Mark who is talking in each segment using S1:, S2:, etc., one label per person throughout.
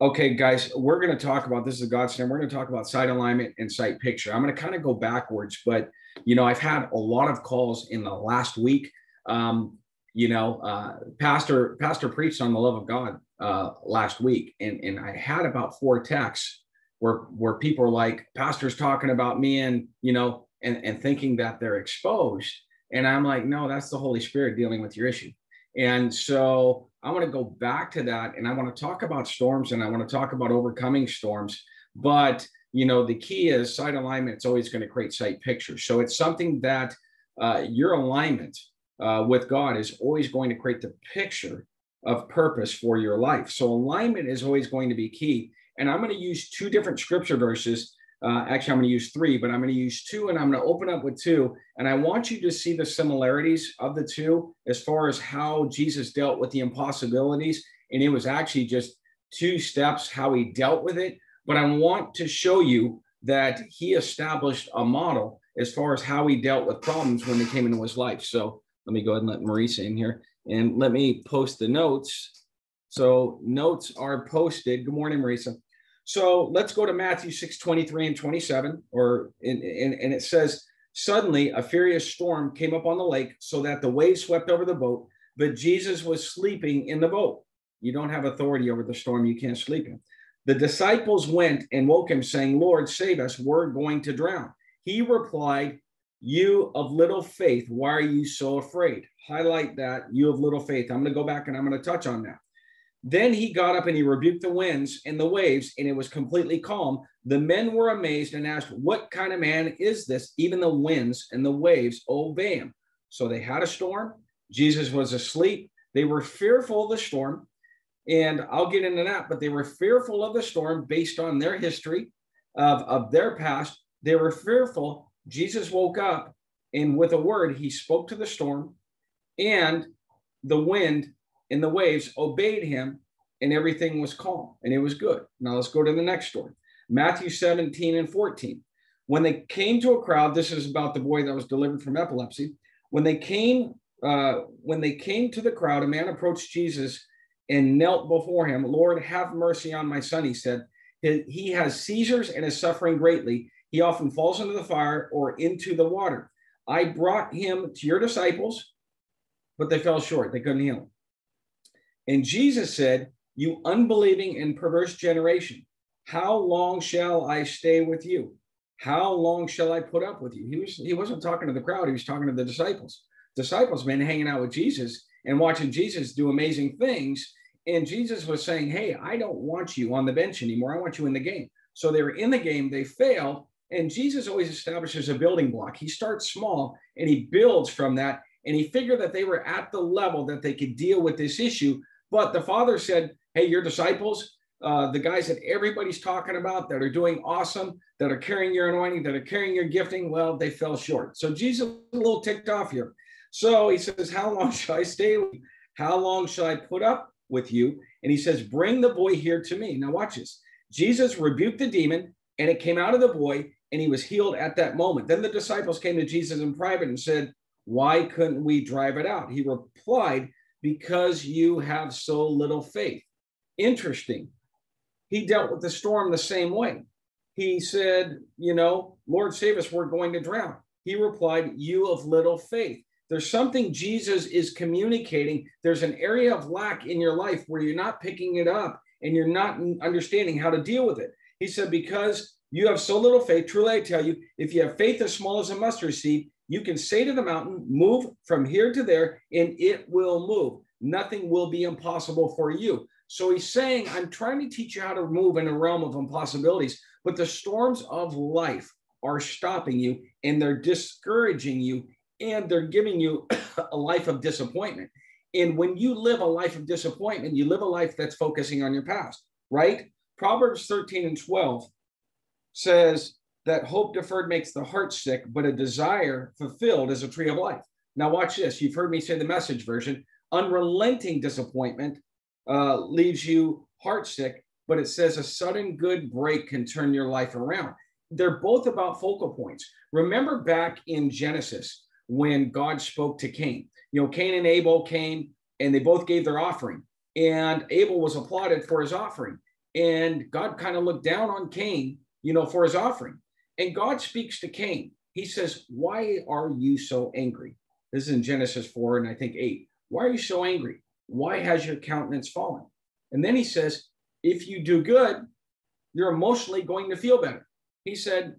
S1: Okay, guys, we're going to talk about this is a godsend. We're going to talk about sight alignment and sight picture. I'm going to kind of go backwards, but you know, I've had a lot of calls in the last week. Um, you know, uh, pastor pastor preached on the love of God uh, last week, and and I had about four texts where where people are like, pastor's talking about me, and you know, and and thinking that they're exposed, and I'm like, no, that's the Holy Spirit dealing with your issue. And so I want to go back to that and I want to talk about storms and I want to talk about overcoming storms. But, you know, the key is sight alignment. It's always going to create sight pictures. So it's something that uh, your alignment uh, with God is always going to create the picture of purpose for your life. So alignment is always going to be key. And I'm going to use two different scripture verses uh, actually, I'm going to use three, but I'm going to use two and I'm going to open up with two. And I want you to see the similarities of the two as far as how Jesus dealt with the impossibilities. And it was actually just two steps how he dealt with it. But I want to show you that he established a model as far as how he dealt with problems when they came into his life. So let me go ahead and let Marisa in here and let me post the notes. So notes are posted. Good morning, Marisa. So let's go to Matthew 6 23 and 27, or in, in, and it says, Suddenly a furious storm came up on the lake so that the waves swept over the boat, but Jesus was sleeping in the boat. You don't have authority over the storm, you can't sleep in. The disciples went and woke him, saying, Lord, save us, we're going to drown. He replied, You of little faith, why are you so afraid? Highlight that, you of little faith. I'm going to go back and I'm going to touch on that. Then he got up and he rebuked the winds and the waves, and it was completely calm. The men were amazed and asked, What kind of man is this? Even the winds and the waves obey him. So they had a storm. Jesus was asleep. They were fearful of the storm. And I'll get into that, but they were fearful of the storm based on their history of, of their past. They were fearful. Jesus woke up and with a word, he spoke to the storm and the wind and the waves obeyed him and everything was calm and it was good. Now let's go to the next story. Matthew 17 and 14. When they came to a crowd, this is about the boy that was delivered from epilepsy. When they came, uh, when they came to the crowd, a man approached Jesus and knelt before him. Lord, have mercy on my son, he said. He has seizures and is suffering greatly. He often falls into the fire or into the water. I brought him to your disciples, but they fell short. They couldn't heal him. And Jesus said, You unbelieving and perverse generation, how long shall I stay with you? How long shall I put up with you? He was he wasn't talking to the crowd, he was talking to the disciples. Disciples been hanging out with Jesus and watching Jesus do amazing things. And Jesus was saying, Hey, I don't want you on the bench anymore. I want you in the game. So they were in the game, they failed. And Jesus always establishes a building block. He starts small and he builds from that. And he figured that they were at the level that they could deal with this issue but the father said, Hey, your disciples, uh, the guys that everybody's talking about that are doing awesome, that are carrying your anointing, that are carrying your gifting, well, they fell short. So Jesus is a little ticked off here. So he says, How long shall I stay? How long shall I put up with you? And he says, Bring the boy here to me. Now, watch this. Jesus rebuked the demon, and it came out of the boy, and he was healed at that moment. Then the disciples came to Jesus in private and said, Why couldn't we drive it out? He replied, because you have so little faith. Interesting. He dealt with the storm the same way. He said, You know, Lord save us, we're going to drown. He replied, You of little faith. There's something Jesus is communicating. There's an area of lack in your life where you're not picking it up and you're not understanding how to deal with it. He said, Because you have so little faith, truly I tell you, if you have faith as small as a mustard seed, you can say to the mountain, move from here to there, and it will move. Nothing will be impossible for you. So he's saying, I'm trying to teach you how to move in a realm of impossibilities, but the storms of life are stopping you and they're discouraging you and they're giving you a life of disappointment. And when you live a life of disappointment, you live a life that's focusing on your past, right? Proverbs 13 and 12 says, that hope deferred makes the heart sick, but a desire fulfilled is a tree of life. Now, watch this. You've heard me say the message version. Unrelenting disappointment uh, leaves you heart sick, but it says a sudden good break can turn your life around. They're both about focal points. Remember back in Genesis when God spoke to Cain. You know, Cain and Abel came and they both gave their offering, and Abel was applauded for his offering. and God kind of looked down on Cain, you know, for his offering. And God speaks to Cain. He says, Why are you so angry? This is in Genesis 4 and I think 8. Why are you so angry? Why has your countenance fallen? And then he says, If you do good, you're emotionally going to feel better. He said,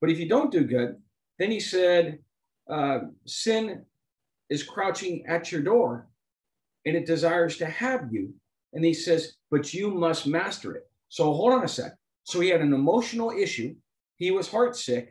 S1: But if you don't do good, then he said, uh, Sin is crouching at your door and it desires to have you. And he says, But you must master it. So hold on a sec. So he had an emotional issue. He was heartsick.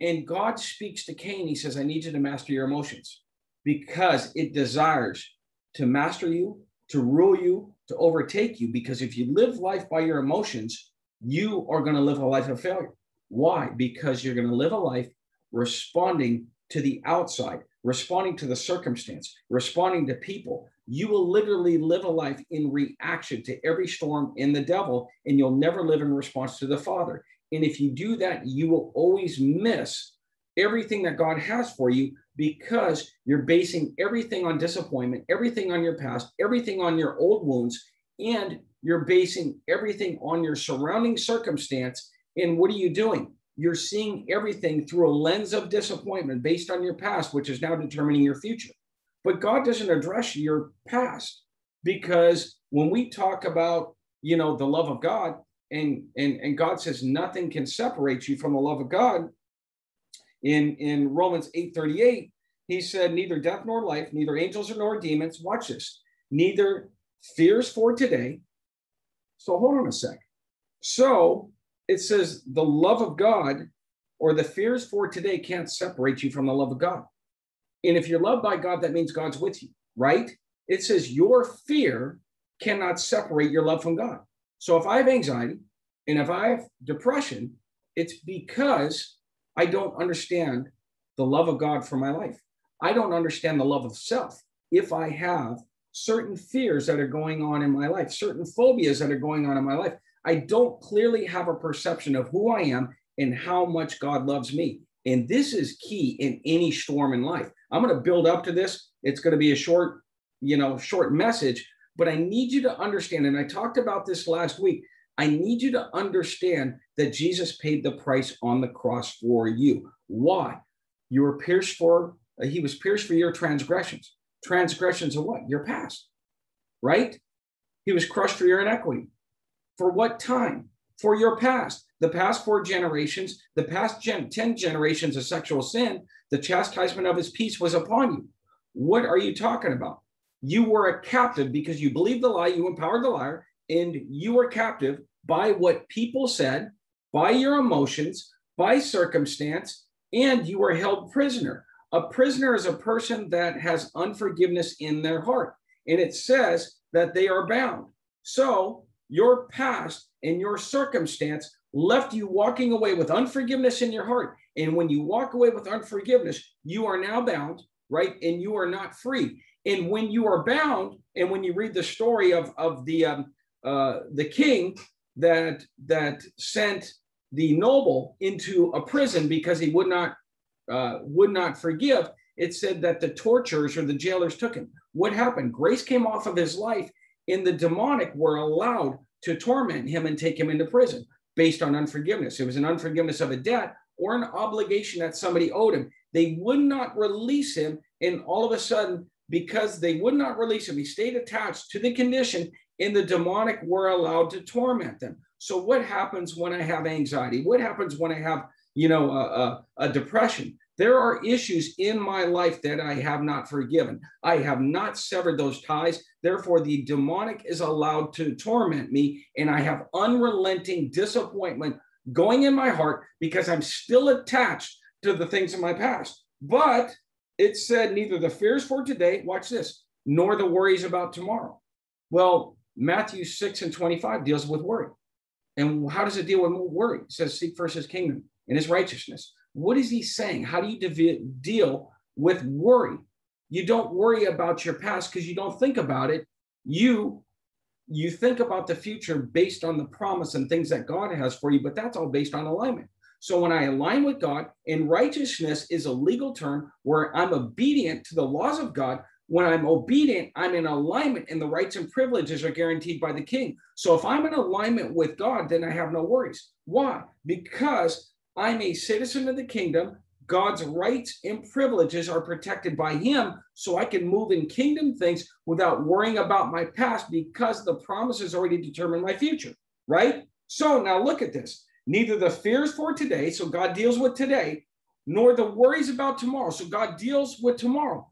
S1: And God speaks to Cain. He says, I need you to master your emotions because it desires to master you, to rule you, to overtake you. Because if you live life by your emotions, you are going to live a life of failure. Why? Because you're going to live a life responding to the outside, responding to the circumstance, responding to people. You will literally live a life in reaction to every storm in the devil, and you'll never live in response to the Father. And if you do that, you will always miss everything that God has for you because you're basing everything on disappointment, everything on your past, everything on your old wounds, and you're basing everything on your surrounding circumstance. And what are you doing? You're seeing everything through a lens of disappointment based on your past, which is now determining your future. But God doesn't address your past because when we talk about, you know, the love of God, and and and God says nothing can separate you from the love of God. In in Romans 8:38, he said, neither death nor life, neither angels nor demons, watch this, neither fears for today. So hold on a sec. So it says the love of God or the fears for today can't separate you from the love of God. And if you're loved by God, that means God's with you, right? It says your fear cannot separate your love from God. So if I have anxiety and if I have depression, it's because I don't understand the love of God for my life. I don't understand the love of self. If I have certain fears that are going on in my life, certain phobias that are going on in my life, I don't clearly have a perception of who I am and how much God loves me. And this is key in any storm in life. I'm going to build up to this. It's going to be a short, you know, short message, but I need you to understand, and I talked about this last week. I need you to understand that Jesus paid the price on the cross for you. Why? You were pierced for, uh, he was pierced for your transgressions. Transgressions of what? Your past, right? He was crushed for your iniquity. For what time? For your past. The past four generations, the past gen- 10 generations of sexual sin, the chastisement of his peace was upon you. What are you talking about? You were a captive because you believed the lie, you empowered the liar, and you were captive by what people said, by your emotions, by circumstance, and you were held prisoner. A prisoner is a person that has unforgiveness in their heart, and it says that they are bound. So, your past and your circumstance left you walking away with unforgiveness in your heart. And when you walk away with unforgiveness, you are now bound, right? And you are not free. And when you are bound, and when you read the story of, of the um, uh, the king that that sent the noble into a prison because he would not uh, would not forgive, it said that the torturers or the jailers took him. What happened? Grace came off of his life, and the demonic were allowed to torment him and take him into prison based on unforgiveness. It was an unforgiveness of a debt or an obligation that somebody owed him. They would not release him, and all of a sudden because they would not release him. He stayed attached to the condition, and the demonic were allowed to torment them. So, what happens when I have anxiety? What happens when I have, you know, a, a, a depression? There are issues in my life that I have not forgiven. I have not severed those ties. Therefore, the demonic is allowed to torment me, and I have unrelenting disappointment going in my heart because I'm still attached to the things in my past. But it said neither the fears for today, watch this, nor the worries about tomorrow. Well, Matthew 6 and 25 deals with worry. And how does it deal with worry? It says, seek first his kingdom and his righteousness. What is he saying? How do you de- deal with worry? You don't worry about your past because you don't think about it. You you think about the future based on the promise and things that God has for you, but that's all based on alignment. So when I align with God, and righteousness is a legal term where I'm obedient to the laws of God, when I'm obedient, I'm in alignment and the rights and privileges are guaranteed by the king. So if I'm in alignment with God, then I have no worries. Why? Because I'm a citizen of the kingdom. God's rights and privileges are protected by him. So I can move in kingdom things without worrying about my past because the promises already determine my future, right? So now look at this. Neither the fears for today, so God deals with today, nor the worries about tomorrow. So God deals with tomorrow.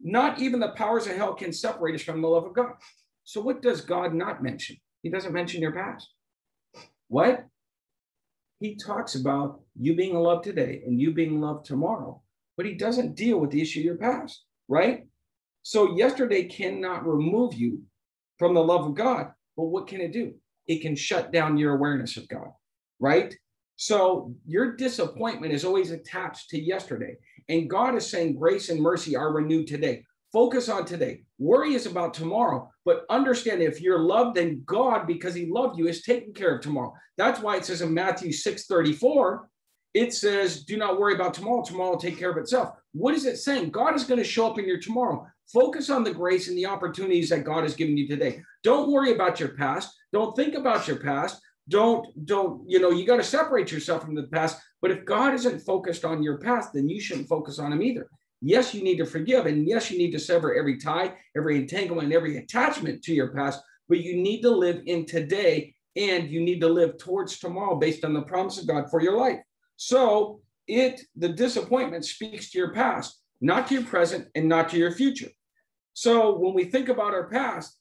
S1: Not even the powers of hell can separate us from the love of God. So, what does God not mention? He doesn't mention your past. What? He talks about you being loved today and you being loved tomorrow, but he doesn't deal with the issue of your past, right? So, yesterday cannot remove you from the love of God, but what can it do? It can shut down your awareness of God, right? So, your disappointment is always attached to yesterday. And God is saying grace and mercy are renewed today. Focus on today. Worry is about tomorrow, but understand if you're loved, then God, because He loved you, is taking care of tomorrow. That's why it says in Matthew 6 34, it says, Do not worry about tomorrow. Tomorrow will take care of itself. What is it saying? God is going to show up in your tomorrow. Focus on the grace and the opportunities that God has given you today. Don't worry about your past. Don't think about your past don't don't you know you got to separate yourself from the past but if god isn't focused on your past then you shouldn't focus on him either. Yes you need to forgive and yes you need to sever every tie every entanglement every attachment to your past but you need to live in today and you need to live towards tomorrow based on the promise of god for your life. So it the disappointment speaks to your past not to your present and not to your future. So when we think about our past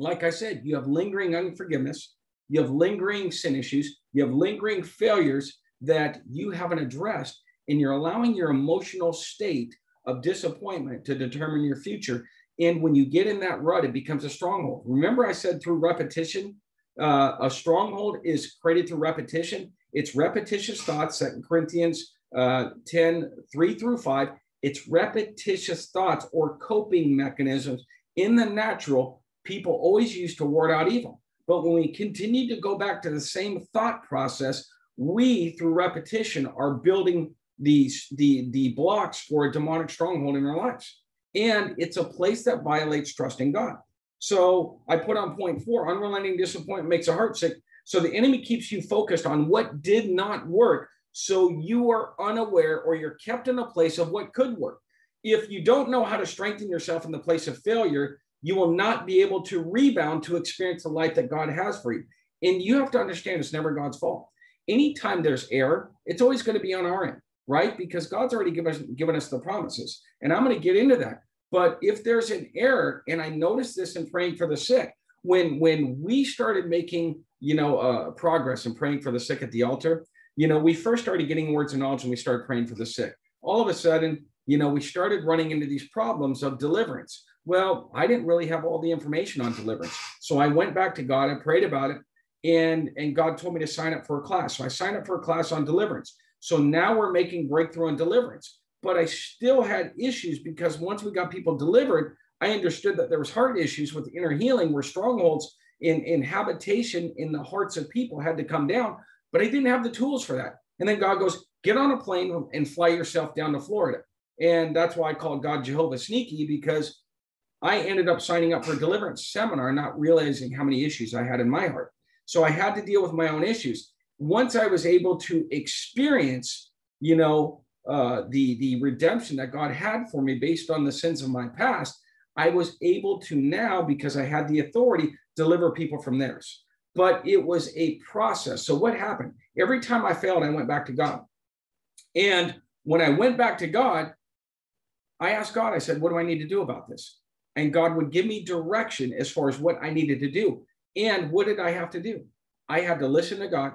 S1: like i said you have lingering unforgiveness you have lingering sin issues, you have lingering failures that you haven't addressed, and you're allowing your emotional state of disappointment to determine your future. And when you get in that rut, it becomes a stronghold. Remember, I said through repetition, uh, a stronghold is created through repetition. It's repetitious thoughts, Second Corinthians uh, 10, 3 through 5. It's repetitious thoughts or coping mechanisms in the natural people always use to ward out evil. But when we continue to go back to the same thought process, we, through repetition, are building these the, the blocks for a demonic stronghold in our lives. And it's a place that violates trust in God. So I put on point four unrelenting disappointment makes a heart sick. So the enemy keeps you focused on what did not work. So you are unaware or you're kept in a place of what could work. If you don't know how to strengthen yourself in the place of failure, you will not be able to rebound to experience the life that God has for you. And you have to understand it's never God's fault. Anytime there's error, it's always going to be on our end, right? Because God's already given us, given us the promises. And I'm going to get into that. But if there's an error, and I noticed this in praying for the sick, when when we started making you know uh, progress and praying for the sick at the altar, you know, we first started getting words of knowledge and we started praying for the sick. All of a sudden, you know, we started running into these problems of deliverance. Well, I didn't really have all the information on deliverance. So I went back to God and prayed about it. And, and God told me to sign up for a class. So I signed up for a class on deliverance. So now we're making breakthrough on deliverance. But I still had issues because once we got people delivered, I understood that there was heart issues with inner healing where strongholds in, in habitation in the hearts of people had to come down. But I didn't have the tools for that. And then God goes, get on a plane and fly yourself down to Florida. And that's why I call God Jehovah Sneaky because I ended up signing up for a deliverance seminar, not realizing how many issues I had in my heart. So I had to deal with my own issues. Once I was able to experience, you know, uh, the the redemption that God had for me based on the sins of my past, I was able to now, because I had the authority, deliver people from theirs. But it was a process. So what happened? Every time I failed, I went back to God. And when I went back to God, I asked God, I said, what do I need to do about this? And God would give me direction as far as what I needed to do. And what did I have to do? I had to listen to God.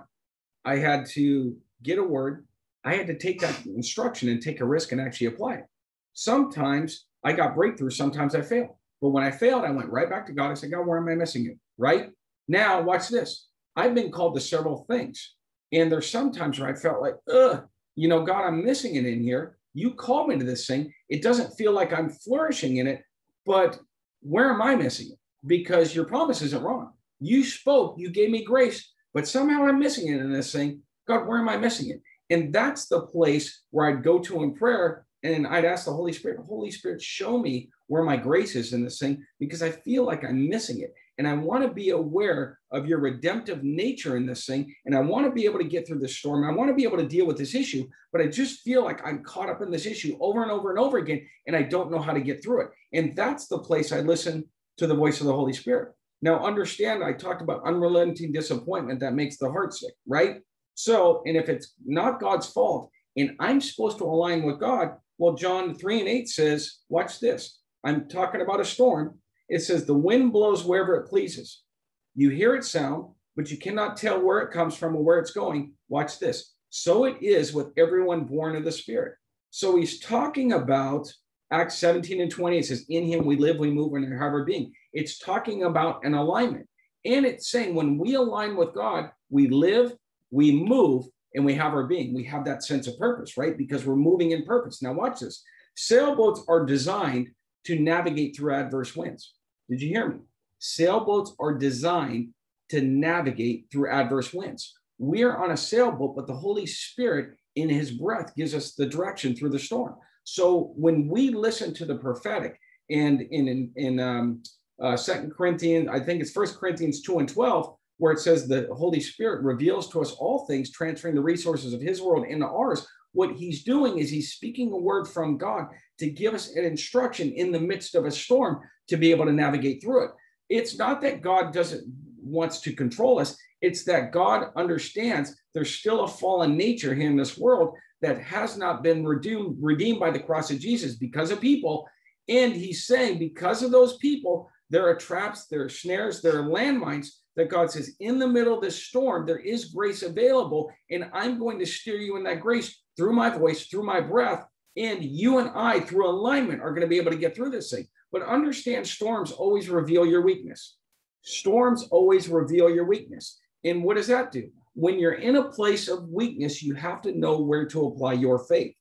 S1: I had to get a word. I had to take that instruction and take a risk and actually apply it. Sometimes I got breakthrough, sometimes I failed. But when I failed, I went right back to God. I said, God, where am I missing you? Right now, watch this. I've been called to several things. And there's sometimes where I felt like, ugh, you know, God, I'm missing it in here. You called me to this thing. It doesn't feel like I'm flourishing in it. But where am I missing it? Because your promise isn't wrong. You spoke, you gave me grace, but somehow I'm missing it in this thing. God, where am I missing it? And that's the place where I'd go to in prayer and I'd ask the Holy Spirit, Holy Spirit, show me where my grace is in this thing because I feel like I'm missing it. And I want to be aware of your redemptive nature in this thing. And I want to be able to get through this storm. I want to be able to deal with this issue, but I just feel like I'm caught up in this issue over and over and over again. And I don't know how to get through it. And that's the place I listen to the voice of the Holy Spirit. Now, understand, I talked about unrelenting disappointment that makes the heart sick, right? So, and if it's not God's fault and I'm supposed to align with God, well, John 3 and 8 says, watch this. I'm talking about a storm. It says, the wind blows wherever it pleases. You hear it sound, but you cannot tell where it comes from or where it's going. Watch this. So it is with everyone born of the Spirit. So he's talking about Acts 17 and 20. It says, In him we live, we move, and have our being. It's talking about an alignment. And it's saying when we align with God, we live, we move, and we have our being. We have that sense of purpose, right? Because we're moving in purpose. Now, watch this. Sailboats are designed to navigate through adverse winds. Did you hear me? Sailboats are designed to navigate through adverse winds. We are on a sailboat, but the Holy Spirit in his breath gives us the direction through the storm. So when we listen to the prophetic and in, in, in um, uh, Second Corinthians, I think it's First Corinthians 2 and 12, where it says the Holy Spirit reveals to us all things, transferring the resources of his world into ours. What he's doing is he's speaking a word from God to give us an instruction in the midst of a storm to be able to navigate through it. It's not that God doesn't wants to control us. It's that God understands there's still a fallen nature here in this world that has not been redeemed, redeemed by the cross of Jesus because of people. And he's saying, because of those people, there are traps, there are snares, there are landmines that God says, in the middle of this storm, there is grace available. And I'm going to steer you in that grace through my voice, through my breath. And you and I, through alignment, are going to be able to get through this thing. But understand storms always reveal your weakness. Storms always reveal your weakness. And what does that do? When you're in a place of weakness, you have to know where to apply your faith.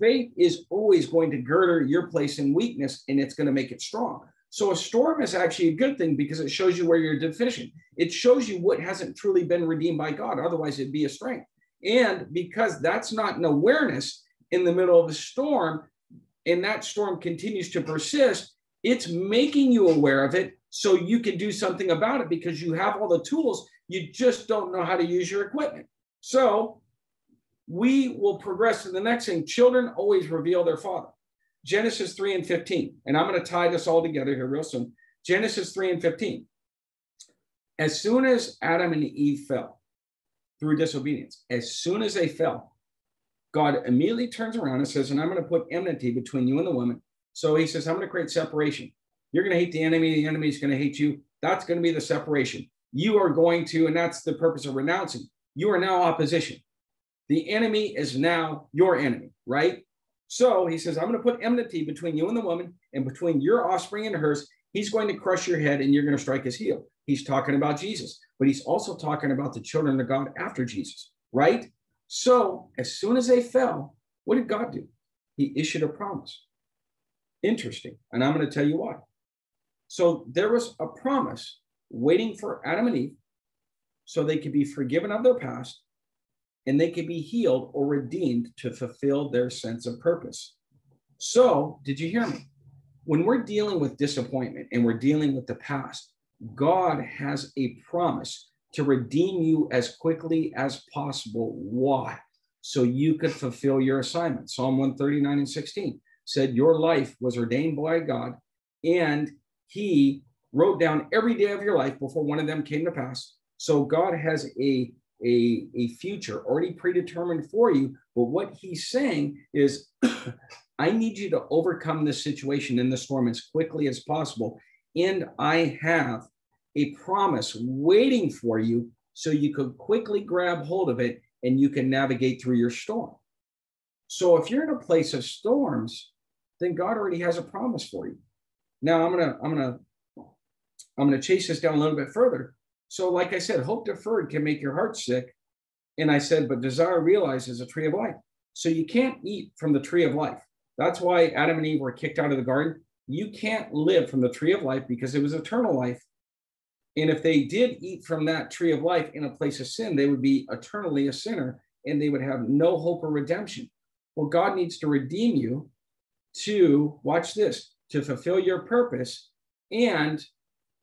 S1: Faith is always going to girder your place in weakness and it's going to make it strong. So a storm is actually a good thing because it shows you where you're deficient. It shows you what hasn't truly been redeemed by God. Otherwise, it'd be a strength. And because that's not an awareness in the middle of a storm, and that storm continues to persist, it's making you aware of it so you can do something about it because you have all the tools. You just don't know how to use your equipment. So we will progress to the next thing. Children always reveal their father. Genesis 3 and 15. And I'm going to tie this all together here real soon. Genesis 3 and 15. As soon as Adam and Eve fell through disobedience, as soon as they fell, God immediately turns around and says, And I'm going to put enmity between you and the woman. So he says, I'm going to create separation. You're going to hate the enemy, the enemy is going to hate you. That's going to be the separation. You are going to, and that's the purpose of renouncing. You are now opposition. The enemy is now your enemy, right? So he says, I'm going to put enmity between you and the woman and between your offspring and hers. He's going to crush your head and you're going to strike his heel. He's talking about Jesus, but he's also talking about the children of God after Jesus, right? So as soon as they fell, what did God do? He issued a promise. Interesting. And I'm going to tell you why. So there was a promise waiting for Adam and Eve so they could be forgiven of their past and they could be healed or redeemed to fulfill their sense of purpose. So, did you hear me? When we're dealing with disappointment and we're dealing with the past, God has a promise to redeem you as quickly as possible. Why? So you could fulfill your assignment. Psalm 139 and 16 said, Your life was ordained by God, and He wrote down every day of your life before one of them came to pass. So God has a a, a future already predetermined for you. But what he's saying is, I need you to overcome this situation in the storm as quickly as possible. And I have a promise waiting for you so you could quickly grab hold of it and you can navigate through your storm. So if you're in a place of storms, then God already has a promise for you. Now I'm gonna I'm gonna I'm gonna chase this down a little bit further. So, like I said, hope deferred can make your heart sick. And I said, but desire realized is a tree of life. So you can't eat from the tree of life. That's why Adam and Eve were kicked out of the garden. You can't live from the tree of life because it was eternal life. And if they did eat from that tree of life in a place of sin, they would be eternally a sinner and they would have no hope of redemption. Well, God needs to redeem you to watch this, to fulfill your purpose. And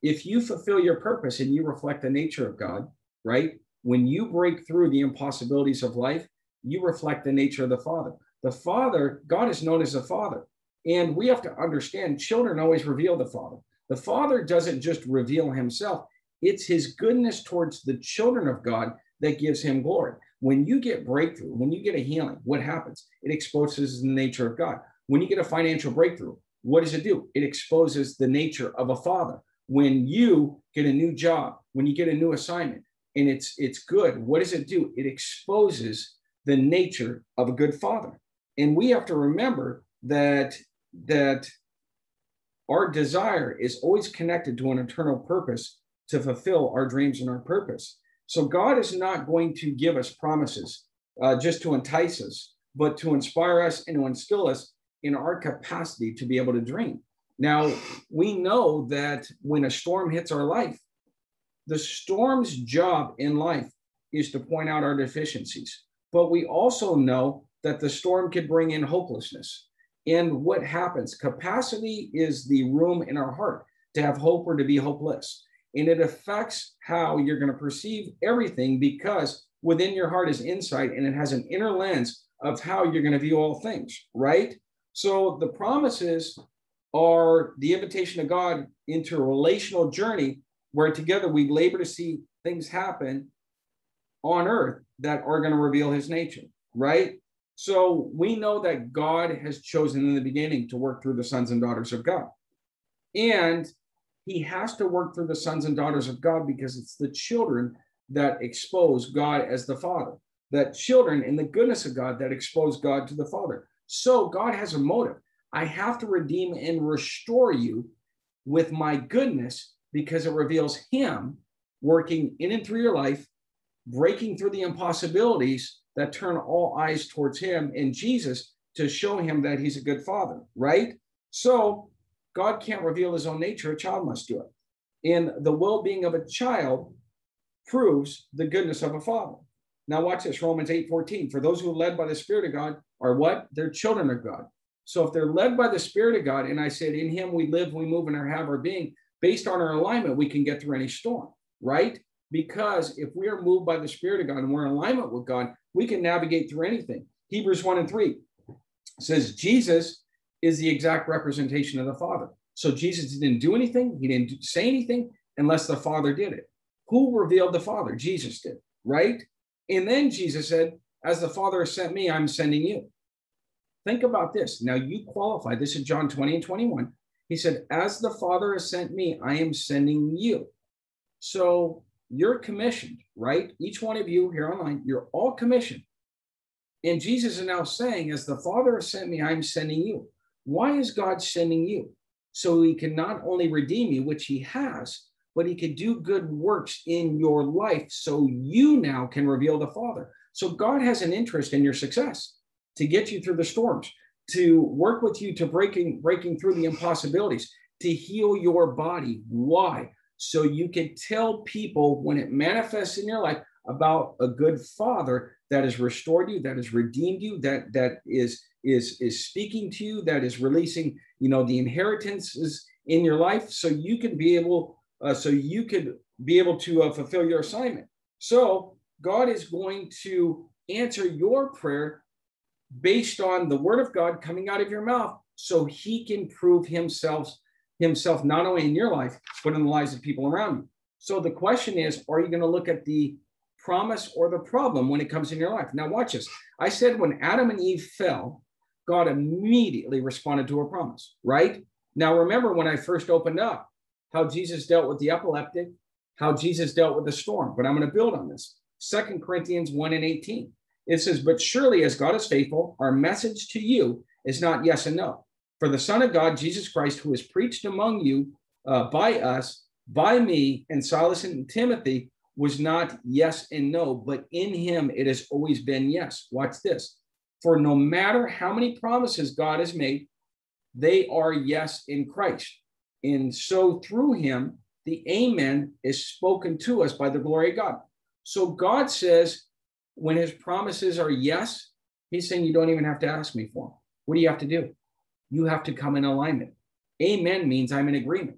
S1: if you fulfill your purpose and you reflect the nature of God, right? When you break through the impossibilities of life, you reflect the nature of the Father. The Father, God is known as the Father. And we have to understand children always reveal the Father. The Father doesn't just reveal himself, it's his goodness towards the children of God that gives him glory. When you get breakthrough, when you get a healing, what happens? It exposes the nature of God. When you get a financial breakthrough, what does it do? It exposes the nature of a father. When you get a new job, when you get a new assignment, and it's it's good, what does it do? It exposes the nature of a good father. And we have to remember that that our desire is always connected to an eternal purpose to fulfill our dreams and our purpose. So God is not going to give us promises uh, just to entice us, but to inspire us and to instill us in our capacity to be able to dream. Now, we know that when a storm hits our life, the storm's job in life is to point out our deficiencies. But we also know that the storm could bring in hopelessness. And what happens? Capacity is the room in our heart to have hope or to be hopeless. And it affects how you're going to perceive everything because within your heart is insight and it has an inner lens of how you're going to view all things, right? So the promises are the invitation of God into a relational journey where together we labor to see things happen on earth that are going to reveal his nature, right? So we know that God has chosen in the beginning to work through the sons and daughters of God. And he has to work through the sons and daughters of God because it's the children that expose God as the Father, that children in the goodness of God that expose God to the Father. So God has a motive. I have to redeem and restore you with my goodness because it reveals Him working in and through your life, breaking through the impossibilities that turn all eyes towards him and Jesus to show him that he's a good father, right? So God can't reveal his own nature, a child must do it. And the well being of a child proves the goodness of a father. Now, watch this Romans 8 14. For those who are led by the Spirit of God are what? They're children of God. So if they're led by the Spirit of God, and I said, in Him we live, we move, and our have our being, based on our alignment, we can get through any storm, right? Because if we are moved by the Spirit of God and we're in alignment with God, we can navigate through anything. Hebrews 1 and 3 says Jesus is the exact representation of the Father. So Jesus didn't do anything, he didn't say anything unless the Father did it. Who revealed the Father? Jesus did, right? And then Jesus said, As the Father has sent me, I'm sending you. Think about this. Now you qualify. This is John 20 and 21. He said, As the Father has sent me, I am sending you. So you're commissioned, right? Each one of you here online, you're all commissioned. And Jesus is now saying, as the Father has sent me, I'm sending you. Why is God sending you? So he can not only redeem you, which he has, but he can do good works in your life so you now can reveal the Father. So God has an interest in your success to get you through the storms, to work with you to breaking breaking through the impossibilities, to heal your body. Why? So you can tell people when it manifests in your life about a good father that has restored you that has redeemed you that that is is is speaking to you that is releasing you know the inheritances in your life so you can be able uh, so you could be able to uh, fulfill your assignment. So god is going to answer your prayer based on the word of god coming out of your mouth so he can prove himself himself not only in your life, but in the lives of people around you. So the question is, are you going to look at the promise or the problem when it comes in your life? Now, watch this. I said when Adam and Eve fell, God immediately responded to a promise, right? Now, remember when I first opened up how Jesus dealt with the epileptic, how Jesus dealt with the storm, but I'm going to build on this. Second Corinthians 1 and 18. It says, But surely as God is faithful, our message to you is not yes and no. For the Son of God, Jesus Christ, who is preached among you uh, by us, by me, and Silas and Timothy, was not yes and no, but in him it has always been yes. Watch this. For no matter how many promises God has made, they are yes in Christ. And so through him, the amen is spoken to us by the glory of God. So God says, when his promises are yes, He's saying you don't even have to ask me for them. What do you have to do? You have to come in alignment. Amen means I'm in agreement.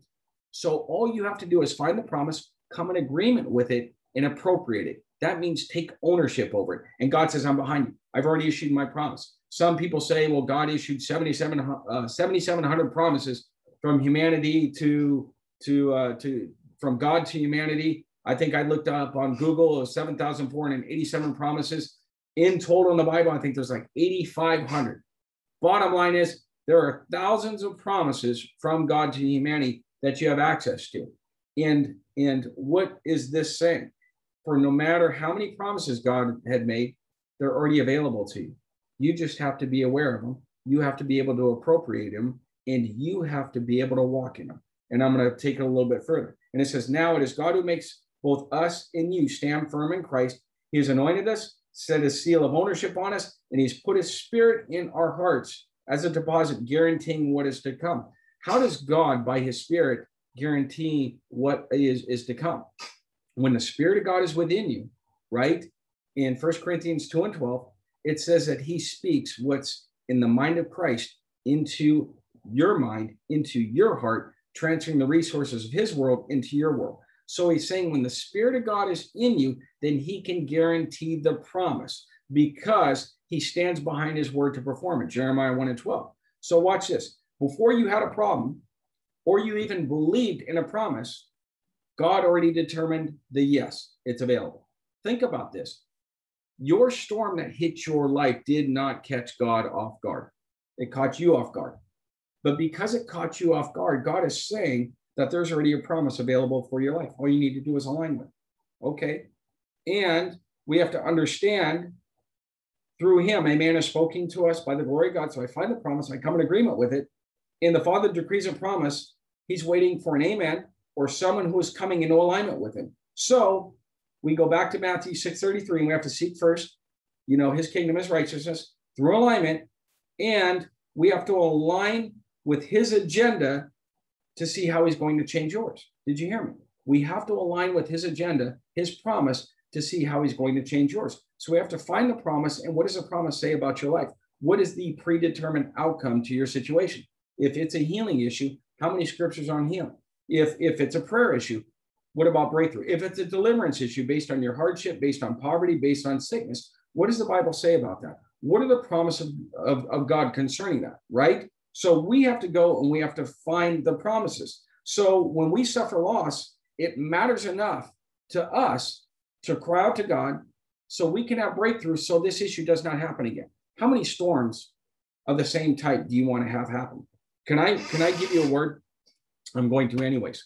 S1: So all you have to do is find the promise, come in agreement with it, and appropriate it. That means take ownership over it. And God says, I'm behind you. I've already issued my promise. Some people say, well, God issued 77, uh, 7,700 promises from humanity to, to, uh, to, from God to humanity. I think I looked up on Google 7,487 promises in total in the Bible. I think there's like 8,500. Bottom line is there are thousands of promises from God to humanity that you have access to. And, and what is this saying? For no matter how many promises God had made, they're already available to you. You just have to be aware of them. You have to be able to appropriate them and you have to be able to walk in them. And I'm going to take it a little bit further. And it says, Now it is God who makes both us and you stand firm in Christ. He has anointed us, set his seal of ownership on us, and he's put his spirit in our hearts as a deposit, guaranteeing what is to come. How does God, by his spirit, guarantee what is, is to come? When the spirit of God is within you, right? In First Corinthians 2 and 12, it says that he speaks what's in the mind of Christ into your mind, into your heart, transferring the resources of his world into your world. So he's saying when the Spirit of God is in you, then he can guarantee the promise because he stands behind his word to perform it. Jeremiah 1 and 12. So watch this. Before you had a problem, or you even believed in a promise, God already determined the yes, it's available. Think about this. Your storm that hit your life did not catch God off guard, it caught you off guard. But because it caught you off guard, God is saying that there's already a promise available for your life. All you need to do is align with. Okay. And we have to understand through him, amen is spoken to us by the glory of God. So I find the promise, I come in agreement with it. And the Father decrees a promise. He's waiting for an amen or someone who is coming into alignment with him. So we go back to Matthew 6:33, and we have to seek first, you know, his kingdom is righteousness through alignment, and we have to align with his agenda to see how he's going to change yours. Did you hear me? We have to align with his agenda, his promise, to see how he's going to change yours. So we have to find the promise. And what does the promise say about your life? What is the predetermined outcome to your situation? If it's a healing issue, how many scriptures on healing? If if it's a prayer issue, what about breakthrough? If it's a deliverance issue based on your hardship, based on poverty, based on sickness, what does the Bible say about that? What are the promises of, of, of God concerning that? Right? So we have to go and we have to find the promises. So when we suffer loss, it matters enough to us to cry out to God so we can have breakthrough so this issue does not happen again. How many storms of the same type do you want to have happen? Can I can I give you a word? I'm going to anyways.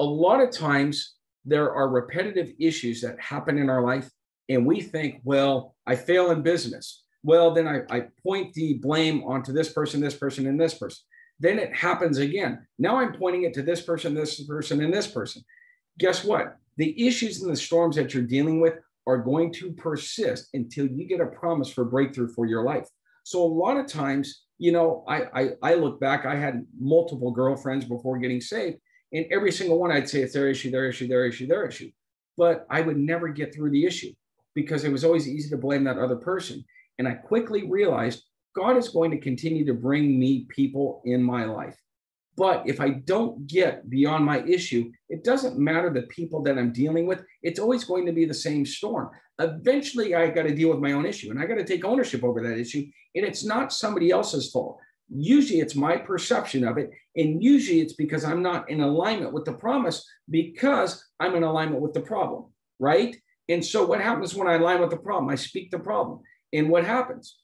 S1: A lot of times there are repetitive issues that happen in our life and we think, well, I fail in business. Well, then I, I point the blame onto this person, this person, and this person. Then it happens again. Now I'm pointing it to this person, this person, and this person. Guess what? The issues and the storms that you're dealing with are going to persist until you get a promise for breakthrough for your life. So a lot of times, you know, I, I, I look back, I had multiple girlfriends before getting saved, and every single one I'd say it's their issue, their issue, their issue, their issue. But I would never get through the issue because it was always easy to blame that other person. And I quickly realized God is going to continue to bring me people in my life. But if I don't get beyond my issue, it doesn't matter the people that I'm dealing with. It's always going to be the same storm. Eventually, I got to deal with my own issue and I got to take ownership over that issue. And it's not somebody else's fault. Usually, it's my perception of it. And usually, it's because I'm not in alignment with the promise because I'm in alignment with the problem, right? And so, what happens when I align with the problem? I speak the problem. And what happens?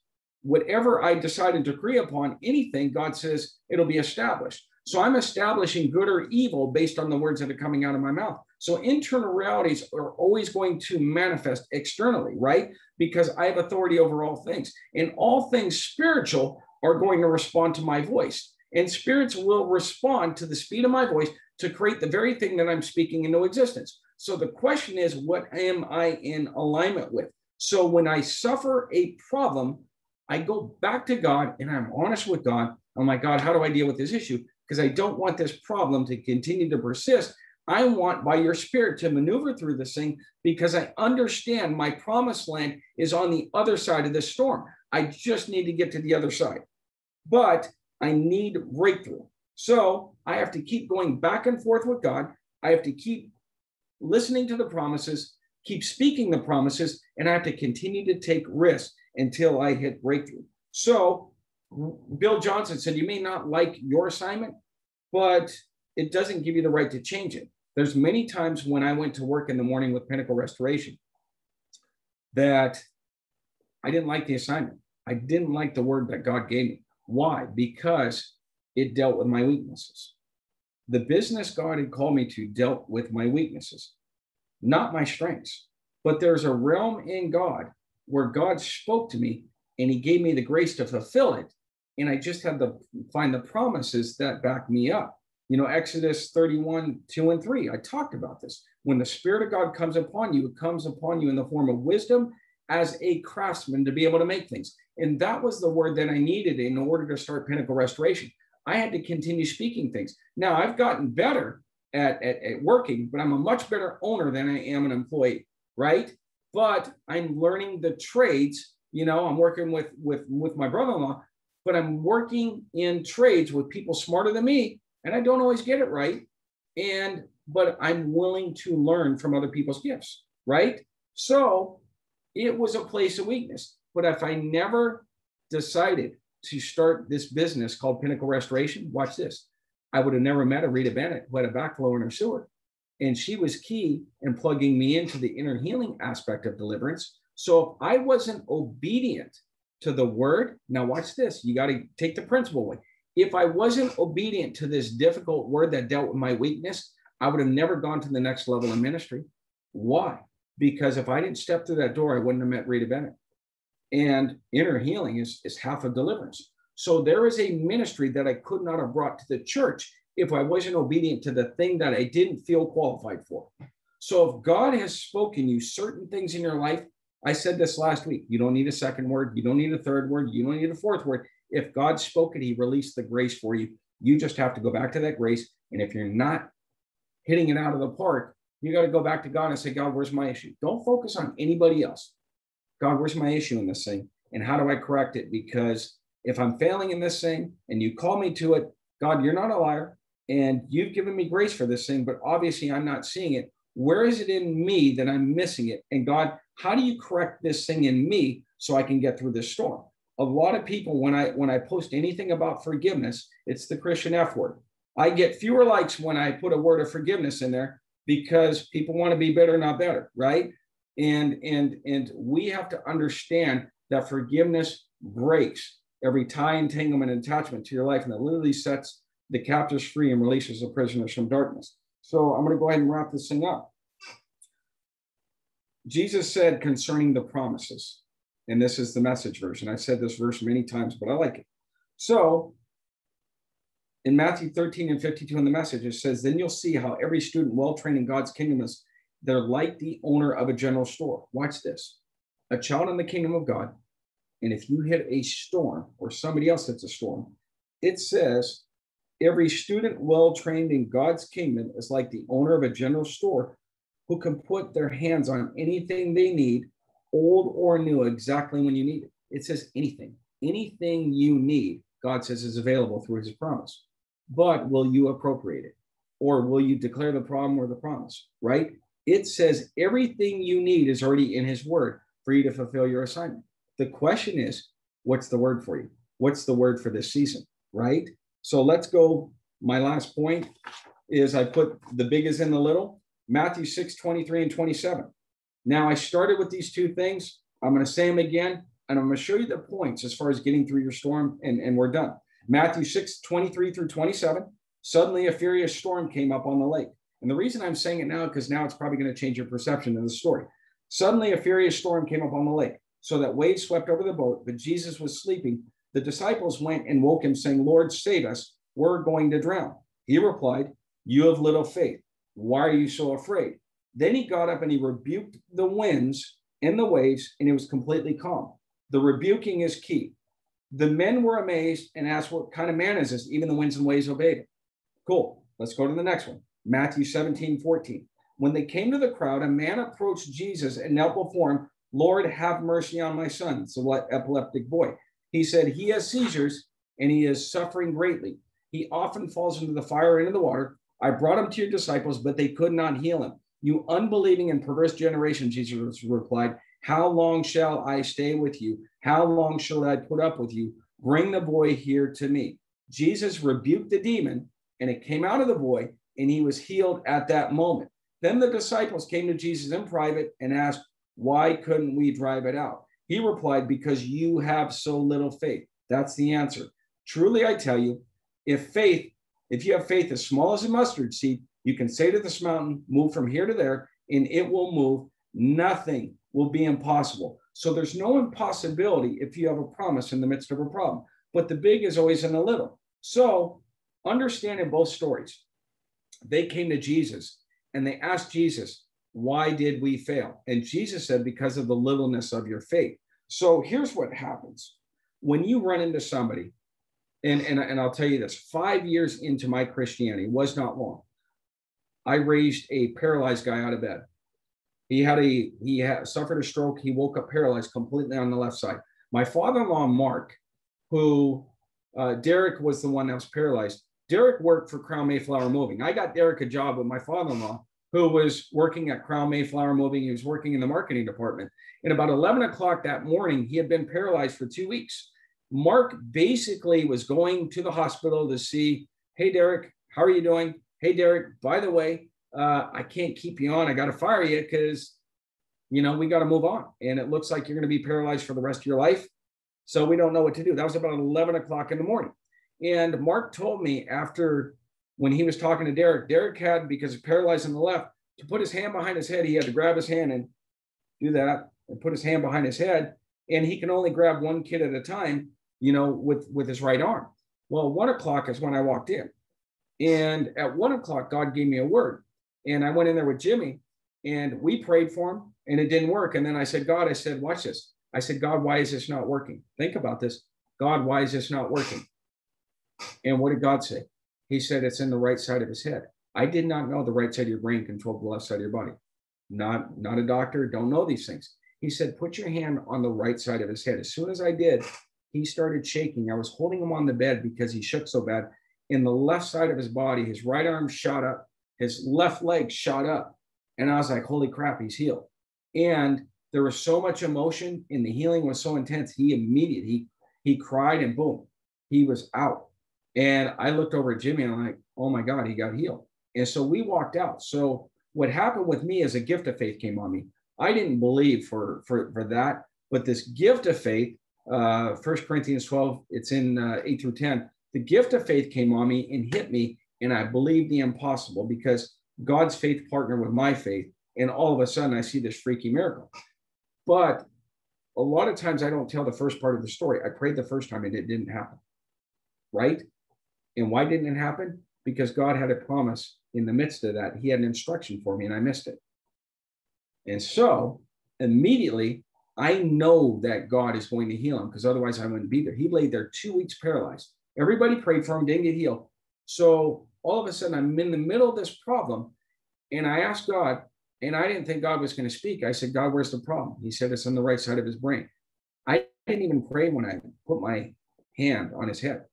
S1: Whatever I decide and decree upon anything, God says it'll be established. So I'm establishing good or evil based on the words that are coming out of my mouth. So internal realities are always going to manifest externally, right? Because I have authority over all things. And all things spiritual are going to respond to my voice. And spirits will respond to the speed of my voice to create the very thing that I'm speaking into existence. So the question is, what am I in alignment with? So when I suffer a problem, I go back to God and I'm honest with God. I'm like, God, how do I deal with this issue? Because I don't want this problem to continue to persist. I want by your spirit to maneuver through this thing because I understand my promised land is on the other side of this storm. I just need to get to the other side. But I need breakthrough. So I have to keep going back and forth with God. I have to keep listening to the promises, keep speaking the promises, and I have to continue to take risks until I hit breakthrough. So Bill Johnson said, You may not like your assignment, but it doesn't give you the right to change it. There's many times when I went to work in the morning with Pinnacle Restoration that I didn't like the assignment. I didn't like the word that God gave me. Why? Because it dealt with my weaknesses. The business God had called me to dealt with my weaknesses, not my strengths. But there's a realm in God where God spoke to me and he gave me the grace to fulfill it. And I just had to find the promises that back me up. You know, Exodus 31, 2 and 3, I talked about this. When the Spirit of God comes upon you, it comes upon you in the form of wisdom as a craftsman to be able to make things. And that was the word that I needed in order to start Pinnacle Restoration. I had to continue speaking things. Now I've gotten better at, at, at working, but I'm a much better owner than I am an employee, right? But I'm learning the trades. You know, I'm working with with with my brother-in-law, but I'm working in trades with people smarter than me and I don't always get it right. And but I'm willing to learn from other people's gifts, right? So it was a place of weakness. But if I never decided to start this business called Pinnacle Restoration, watch this. I would have never met a Rita Bennett who had a backflow in her sewer. And she was key in plugging me into the inner healing aspect of deliverance. So if I wasn't obedient to the word, now watch this. You got to take the principle away if I wasn't obedient to this difficult word that dealt with my weakness, I would have never gone to the next level in ministry. Why? Because if I didn't step through that door, I wouldn't have met Rita Bennett. And inner healing is, is half of deliverance. So there is a ministry that I could not have brought to the church if I wasn't obedient to the thing that I didn't feel qualified for. So if God has spoken you certain things in your life, I said this last week, you don't need a second word, you don't need a third word, you don't need a fourth word. If God spoke it, He released the grace for you. You just have to go back to that grace. And if you're not hitting it out of the park, you got to go back to God and say, God, where's my issue? Don't focus on anybody else. God, where's my issue in this thing? And how do I correct it? Because if I'm failing in this thing and you call me to it, God, you're not a liar and you've given me grace for this thing, but obviously I'm not seeing it. Where is it in me that I'm missing it? And God, how do you correct this thing in me so I can get through this storm? a lot of people when I when I post anything about forgiveness, it's the Christian F word. I get fewer likes when I put a word of forgiveness in there because people want to be better, not better, right? And and and we have to understand that forgiveness breaks every tie, entanglement, and attachment to your life, and it literally sets the captives free and releases the prisoners from darkness. So I'm going to go ahead and wrap this thing up. Jesus said concerning the promises, and this is the message version. I've said this verse many times, but I like it. So in Matthew 13 and 52 in the message, it says, Then you'll see how every student well trained in God's kingdom is, they're like the owner of a general store. Watch this a child in the kingdom of God. And if you hit a storm or somebody else hits a storm, it says, Every student well trained in God's kingdom is like the owner of a general store who can put their hands on anything they need old or new, exactly when you need it. It says anything, anything you need, God says is available through his promise. But will you appropriate it? Or will you declare the problem or the promise, right? It says everything you need is already in his word for you to fulfill your assignment. The question is, what's the word for you? What's the word for this season, right? So let's go. My last point is I put the big is in the little, Matthew 6, 23 and 27. Now, I started with these two things. I'm going to say them again, and I'm going to show you the points as far as getting through your storm, and, and we're done. Matthew 6, 23 through 27. Suddenly, a furious storm came up on the lake. And the reason I'm saying it now, because now it's probably going to change your perception of the story. Suddenly, a furious storm came up on the lake, so that waves swept over the boat, but Jesus was sleeping. The disciples went and woke him, saying, Lord, save us. We're going to drown. He replied, You have little faith. Why are you so afraid? Then he got up and he rebuked the winds and the waves, and it was completely calm. The rebuking is key. The men were amazed and asked, What kind of man is this? Even the winds and waves obeyed him. Cool. Let's go to the next one Matthew 17, 14. When they came to the crowd, a man approached Jesus and knelt before him, Lord, have mercy on my son. It's an epileptic boy. He said, He has seizures and he is suffering greatly. He often falls into the fire and into the water. I brought him to your disciples, but they could not heal him. You unbelieving and perverse generation, Jesus replied, How long shall I stay with you? How long shall I put up with you? Bring the boy here to me. Jesus rebuked the demon, and it came out of the boy, and he was healed at that moment. Then the disciples came to Jesus in private and asked, Why couldn't we drive it out? He replied, Because you have so little faith. That's the answer. Truly, I tell you, if faith, if you have faith as small as a mustard seed, you can say to this mountain, Move from here to there, and it will move. Nothing will be impossible. So there's no impossibility if you have a promise in the midst of a problem. But the big is always in the little. So understanding both stories, they came to Jesus and they asked Jesus, Why did we fail? And Jesus said, Because of the littleness of your faith. So here's what happens when you run into somebody, and, and, and I'll tell you this five years into my Christianity was not long. I raised a paralyzed guy out of bed. He had a he had suffered a stroke. He woke up paralyzed completely on the left side. My father-in-law Mark, who uh, Derek was the one that was paralyzed. Derek worked for Crown Mayflower Moving. I got Derek a job with my father-in-law, who was working at Crown Mayflower Moving. He was working in the marketing department. And about 11 o'clock that morning, he had been paralyzed for two weeks. Mark basically was going to the hospital to see, hey, Derek, how are you doing? Hey, Derek, by the way, uh, I can't keep you on. I got to fire you because, you know, we got to move on. And it looks like you're going to be paralyzed for the rest of your life. So we don't know what to do. That was about 11 o'clock in the morning. And Mark told me after when he was talking to Derek, Derek had, because he's paralyzed on the left, to put his hand behind his head, he had to grab his hand and do that and put his hand behind his head. And he can only grab one kid at a time, you know, with, with his right arm. Well, one o'clock is when I walked in. And at one o'clock, God gave me a word. And I went in there with Jimmy and we prayed for him and it didn't work. And then I said, God, I said, watch this. I said, God, why is this not working? Think about this. God, why is this not working? And what did God say? He said, it's in the right side of his head. I did not know the right side of your brain controlled the left side of your body. Not, not a doctor, don't know these things. He said, put your hand on the right side of his head. As soon as I did, he started shaking. I was holding him on the bed because he shook so bad. In the left side of his body, his right arm shot up, his left leg shot up. And I was like, holy crap, he's healed. And there was so much emotion and the healing was so intense. He immediately, he, he cried and boom, he was out. And I looked over at Jimmy and I'm like, oh my God, he got healed. And so we walked out. So what happened with me is a gift of faith came on me. I didn't believe for, for, for that, but this gift of faith, uh, 1 Corinthians 12, it's in uh, 8 through 10. The gift of faith came on me and hit me, and I believed the impossible because God's faith partnered with my faith. And all of a sudden, I see this freaky miracle. But a lot of times, I don't tell the first part of the story. I prayed the first time and it didn't happen. Right? And why didn't it happen? Because God had a promise in the midst of that. He had an instruction for me and I missed it. And so immediately, I know that God is going to heal him because otherwise I wouldn't be there. He laid there two weeks paralyzed. Everybody prayed for him, didn't get healed. So all of a sudden, I'm in the middle of this problem. And I asked God, and I didn't think God was going to speak. I said, God, where's the problem? He said, it's on the right side of his brain. I didn't even pray when I put my hand on his head.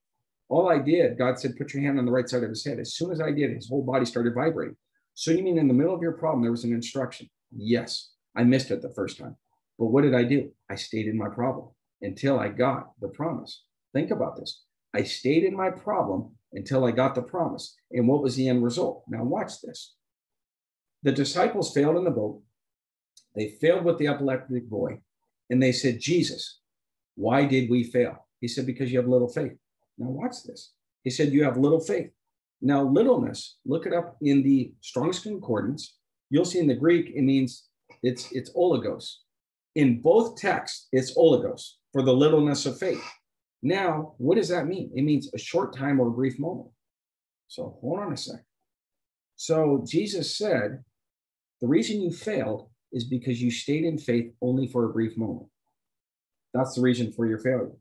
S1: All I did, God said, put your hand on the right side of his head. As soon as I did, his whole body started vibrating. So you mean in the middle of your problem, there was an instruction? Yes, I missed it the first time. But what did I do? I stayed in my problem until I got the promise. Think about this. I stayed in my problem until I got the promise. And what was the end result? Now, watch this. The disciples failed in the boat. They failed with the epileptic boy. And they said, Jesus, why did we fail? He said, because you have little faith. Now, watch this. He said, You have little faith. Now, littleness, look it up in the Strong's Concordance. You'll see in the Greek, it means it's, it's oligos. In both texts, it's oligos for the littleness of faith. Now, what does that mean? It means a short time or a brief moment. So hold on a sec. So Jesus said, the reason you failed is because you stayed in faith only for a brief moment. That's the reason for your failure.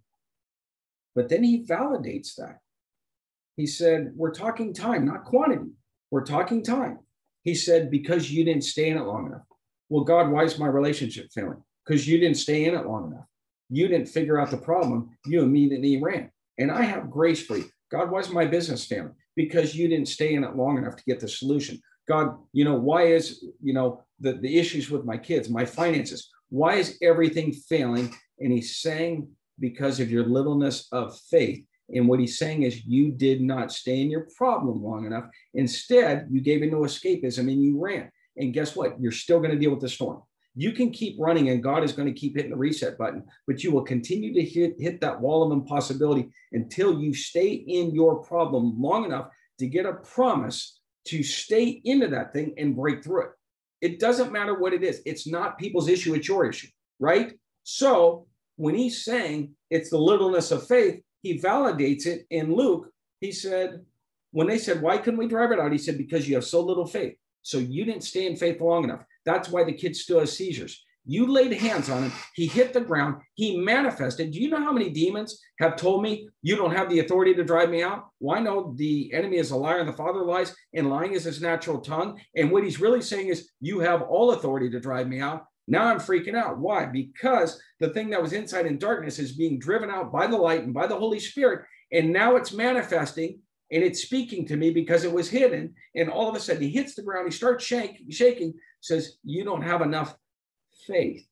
S1: But then he validates that. He said, We're talking time, not quantity. We're talking time. He said, Because you didn't stay in it long enough. Well, God, why is my relationship failing? Because you didn't stay in it long enough. You didn't figure out the problem. You immediately ran. And I have grace for you. God, why's my business failing? Because you didn't stay in it long enough to get the solution. God, you know, why is, you know, the, the issues with my kids, my finances, why is everything failing? And he's saying, because of your littleness of faith. And what he's saying is, you did not stay in your problem long enough. Instead, you gave into escapism and you ran. And guess what? You're still going to deal with the storm. You can keep running and God is going to keep hitting the reset button, but you will continue to hit, hit that wall of impossibility until you stay in your problem long enough to get a promise to stay into that thing and break through it. It doesn't matter what it is. It's not people's issue, it's your issue, right? So when he's saying it's the littleness of faith, he validates it in Luke. He said, when they said, Why couldn't we drive it out? He said, Because you have so little faith. So you didn't stay in faith long enough. That's why the kid still has seizures. You laid hands on him. He hit the ground. He manifested. Do you know how many demons have told me you don't have the authority to drive me out? Well, I know the enemy is a liar and the father lies, and lying is his natural tongue. And what he's really saying is, you have all authority to drive me out. Now I'm freaking out. Why? Because the thing that was inside in darkness is being driven out by the light and by the Holy Spirit. And now it's manifesting and it's speaking to me because it was hidden. And all of a sudden he hits the ground, he starts shake, shaking, says, You don't have enough faith.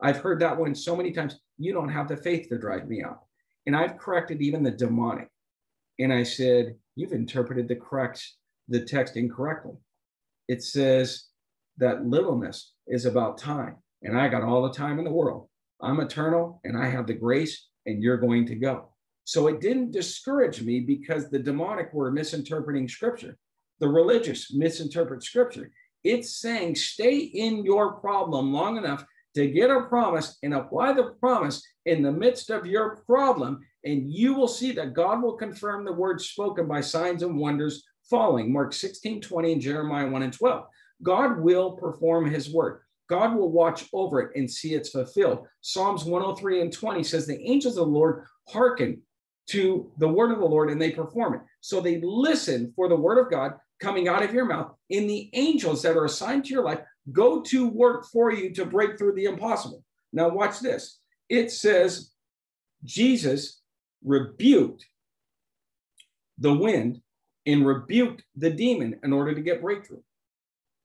S1: I've heard that one so many times. You don't have the faith to drive me out. And I've corrected even the demonic. And I said, You've interpreted the correct the text incorrectly. It says that littleness is about time. And I got all the time in the world. I'm eternal and I have the grace, and you're going to go. So it didn't discourage me because the demonic were misinterpreting scripture. The religious misinterpret scripture. It's saying stay in your problem long enough to get a promise and apply the promise in the midst of your problem. And you will see that God will confirm the words spoken by signs and wonders following Mark 16, 20 and Jeremiah 1 and 12. God will perform his word. God will watch over it and see it's fulfilled. Psalms 103 and 20 says, The angels of the Lord hearken to the word of the Lord and they perform it. So they listen for the word of God coming out of your mouth. And the angels that are assigned to your life go to work for you to break through the impossible. Now, watch this. It says Jesus rebuked the wind and rebuked the demon in order to get breakthrough.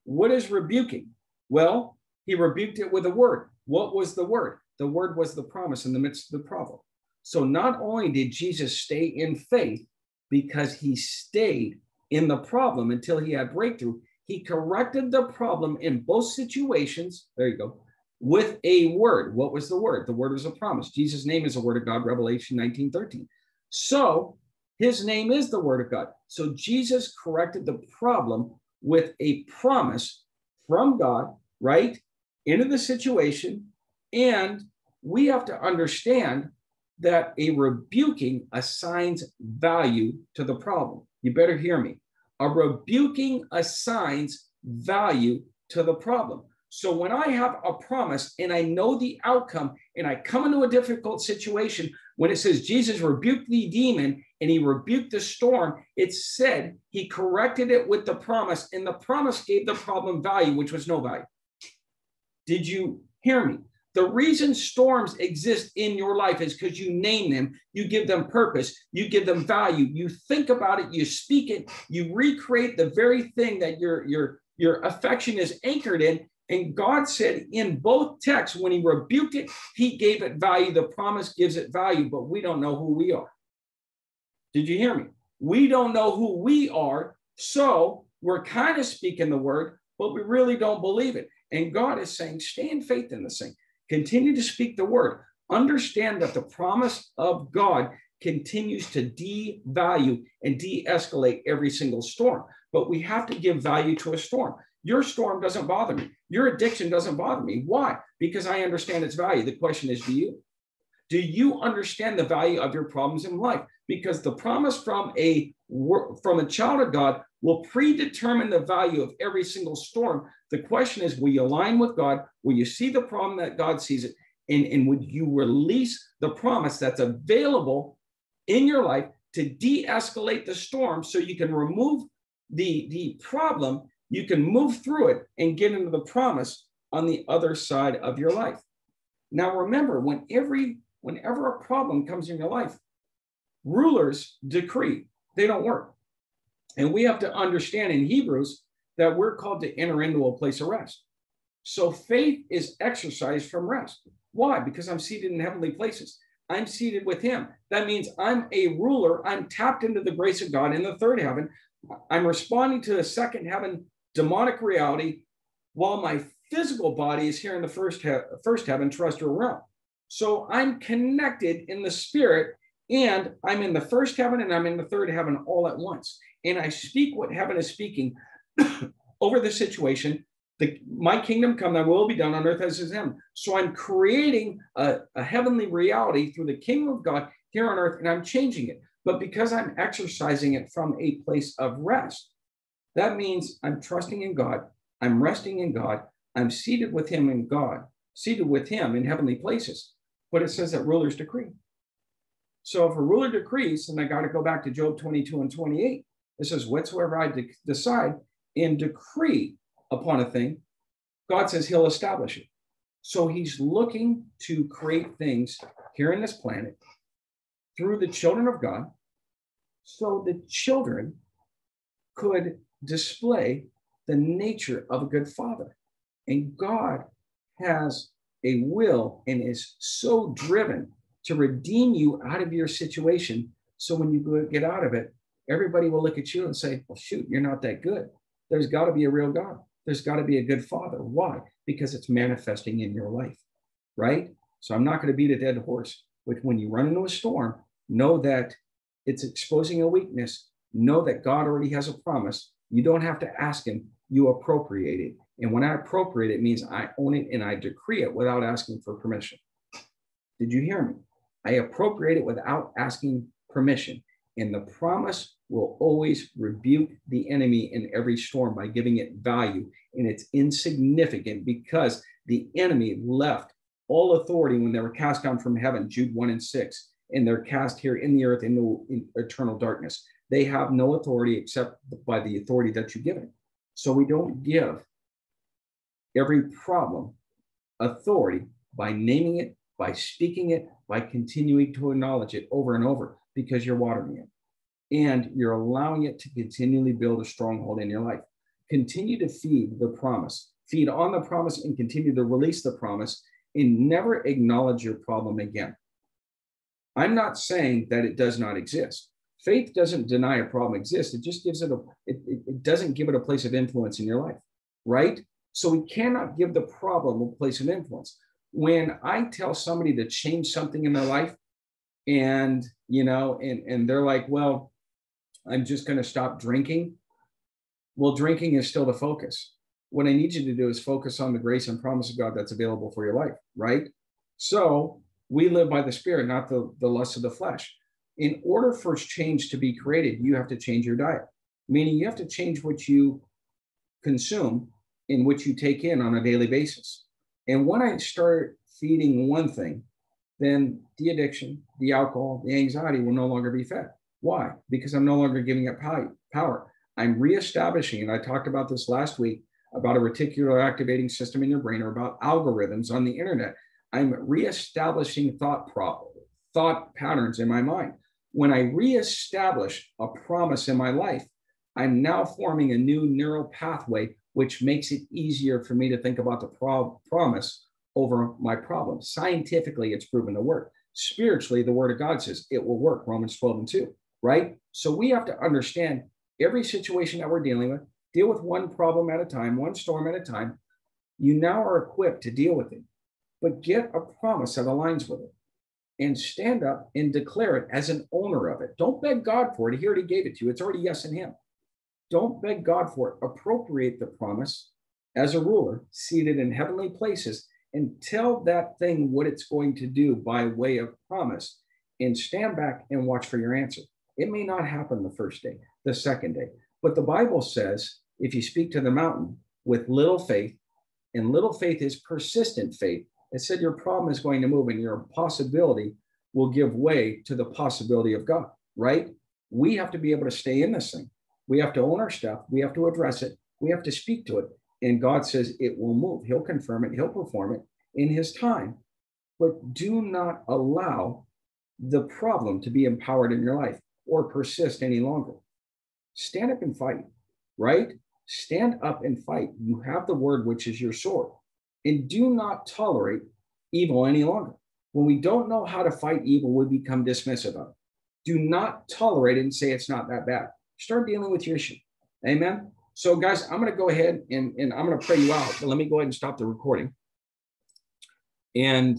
S1: What is rebuking? Well, he rebuked it with a word. What was the word? The word was the promise in the midst of the problem. So not only did Jesus stay in faith because he stayed in the problem until he had breakthrough, he corrected the problem in both situations. There you go. With a word. What was the word? The word was a promise. Jesus' name is a word of God, Revelation 19 13. So his name is the word of God. So Jesus corrected the problem with a promise from God, right? Into the situation. And we have to understand that a rebuking assigns value to the problem. You better hear me. A rebuking assigns value to the problem. So when I have a promise and I know the outcome and I come into a difficult situation, when it says Jesus rebuked the demon and he rebuked the storm, it said he corrected it with the promise and the promise gave the problem value, which was no value. Did you hear me? The reason storms exist in your life is because you name them, you give them purpose, you give them value, you think about it, you speak it, you recreate the very thing that your your your affection is anchored in. And God said in both texts, when He rebuked it, He gave it value. The promise gives it value, but we don't know who we are. Did you hear me? We don't know who we are. So we're kind of speaking the word, but we really don't believe it. And God is saying, stand faith in this thing. Continue to speak the word. Understand that the promise of God continues to devalue and de escalate every single storm. But we have to give value to a storm. Your storm doesn't bother me. Your addiction doesn't bother me. Why? Because I understand its value. The question is, do you? Do you understand the value of your problems in life? Because the promise from a from a child of God will predetermine the value of every single storm. The question is, will you align with God? Will you see the problem that God sees it? And, and would you release the promise that's available in your life to de escalate the storm so you can remove the, the problem, you can move through it and get into the promise on the other side of your life? Now remember, when every whenever a problem comes in your life, rulers decree, they don't work. And we have to understand in Hebrews that we're called to enter into a place of rest. So faith is exercised from rest. Why? Because I'm seated in heavenly places. I'm seated with him. That means I'm a ruler. I'm tapped into the grace of God in the third heaven. I'm responding to the second heaven demonic reality while my physical body is here in the first, he- first heaven terrestrial realm. So I'm connected in the spirit and I'm in the first heaven and I'm in the third heaven all at once. And I speak what heaven is speaking over the situation the, my kingdom come, thy will be done on earth as is in heaven. So I'm creating a, a heavenly reality through the kingdom of God here on earth, and I'm changing it. But because I'm exercising it from a place of rest, that means I'm trusting in God, I'm resting in God, I'm seated with Him in God, seated with Him in heavenly places. But it says that rulers decree. So if a ruler decrees, and I got to go back to Job 22 and 28, it says, Whatsoever I de- decide and decree upon a thing, God says he'll establish it. So he's looking to create things here in this planet through the children of God so the children could display the nature of a good father. And God has a will and is so driven to redeem you out of your situation. So when you go get out of it, everybody will look at you and say, Well, shoot, you're not that good. There's got to be a real God there's got to be a good father. Why? Because it's manifesting in your life, right? So I'm not going to beat a dead horse. But when you run into a storm, know that it's exposing a weakness. Know that God already has a promise. You don't have to ask Him, you appropriate it. And when I appropriate it, means I own it and I decree it without asking for permission. Did you hear me? I appropriate it without asking permission. And the promise will always rebuke the enemy in every storm by giving it value. And it's insignificant because the enemy left all authority when they were cast down from heaven, Jude 1 and 6, and they're cast here in the earth into in eternal darkness. They have no authority except by the authority that you give it. So we don't give every problem authority by naming it, by speaking it, by continuing to acknowledge it over and over because you're watering it and you're allowing it to continually build a stronghold in your life. Continue to feed the promise, feed on the promise, and continue to release the promise, and never acknowledge your problem again. I'm not saying that it does not exist. Faith doesn't deny a problem exists. It just gives it a, it, it, it doesn't give it a place of influence in your life, right? So we cannot give the problem a place of influence. When I tell somebody to change something in their life, and you know, and and they're like, well, I'm just going to stop drinking. Well, drinking is still the focus. What I need you to do is focus on the grace and promise of God that's available for your life, right? So we live by the Spirit, not the, the lust of the flesh. In order for change to be created, you have to change your diet, meaning you have to change what you consume and what you take in on a daily basis. And when I start feeding one thing, then the addiction, the alcohol, the anxiety will no longer be fed. Why? Because I'm no longer giving up power. I'm reestablishing, and I talked about this last week about a reticular activating system in your brain or about algorithms on the internet. I'm reestablishing thought pro- thought patterns in my mind. When I reestablish a promise in my life, I'm now forming a new neural pathway, which makes it easier for me to think about the pro- promise over my problem. Scientifically, it's proven to work. Spiritually, the word of God says it will work, Romans 12 and 2 right? So we have to understand every situation that we're dealing with, deal with one problem at a time, one storm at a time. You now are equipped to deal with it, but get a promise that aligns with it and stand up and declare it as an owner of it. Don't beg God for it. He already gave it to you. It's already yes in Him. Don't beg God for it. Appropriate the promise as a ruler seated in heavenly places and tell that thing what it's going to do by way of promise and stand back and watch for your answer. It may not happen the first day, the second day, but the Bible says if you speak to the mountain with little faith, and little faith is persistent faith, it said your problem is going to move and your possibility will give way to the possibility of God, right? We have to be able to stay in this thing. We have to own our stuff. We have to address it. We have to speak to it. And God says it will move. He'll confirm it. He'll perform it in his time. but do not allow the problem to be empowered in your life or persist any longer. Stand up and fight, right? Stand up and fight. You have the word, which is your sword, and do not tolerate evil any longer. When we don't know how to fight evil, we become dismissive of it. Do not tolerate it and say it's not that bad. Start dealing with your issue. Amen. So, guys, I'm going to go ahead and, and I'm going to pray you out. But let me go ahead and stop the recording. And